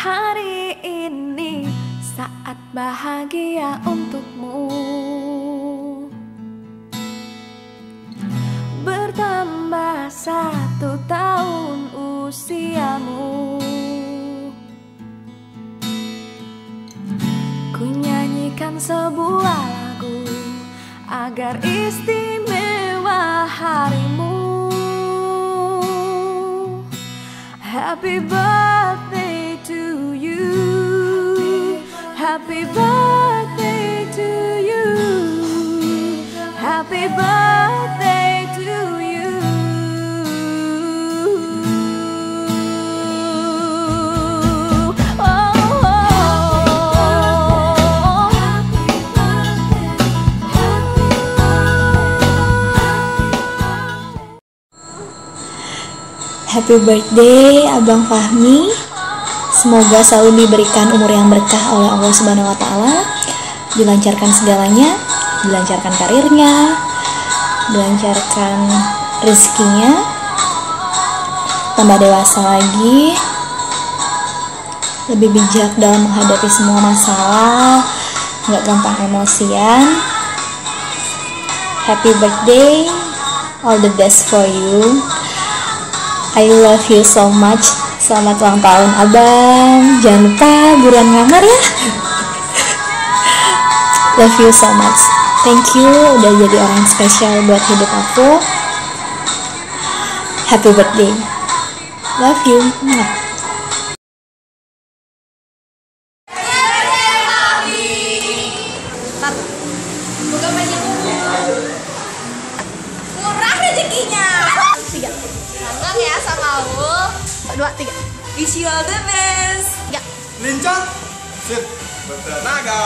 Hari ini saat bahagia untukmu. Bertambah satu tahun usiamu. Ku nyanyikan sebuah lagu Agar istimewa harimu. Happy birthday to you Happy birthday to you Happy birthday to you Oh, oh, oh. Happy birthday Abang Fahmi. Semoga selalu diberikan umur yang berkah oleh Allah Subhanahu wa taala, dilancarkan segalanya, dilancarkan karirnya, dilancarkan rezekinya, tambah dewasa lagi, lebih bijak dalam menghadapi semua masalah, nggak gampang emosian. Happy birthday, all the best for you. I love you so much. Selamat ulang tahun abang. Jangan lupa buruan ngamar ya. love you so much. Thank you udah jadi orang spesial buat hidup aku. Happy birthday. Love you. Dua tiga. Wish you all the best. tiga Lincah, sip, bertenaga.